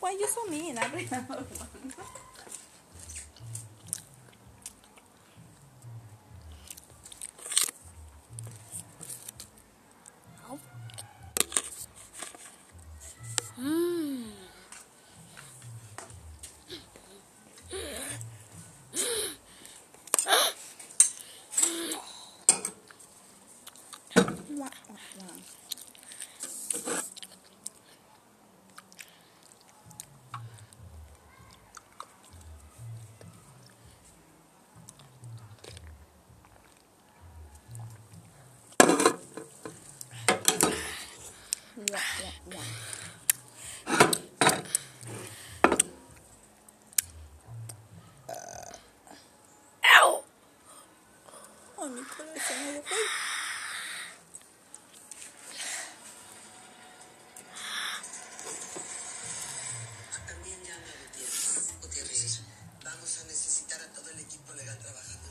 Why you so mean? I don't know. Mm. Wah, wah, wah. a mi corazón me dejó. También. Gutiérrez, vamos a necesitar a todo el equipo legal trabajando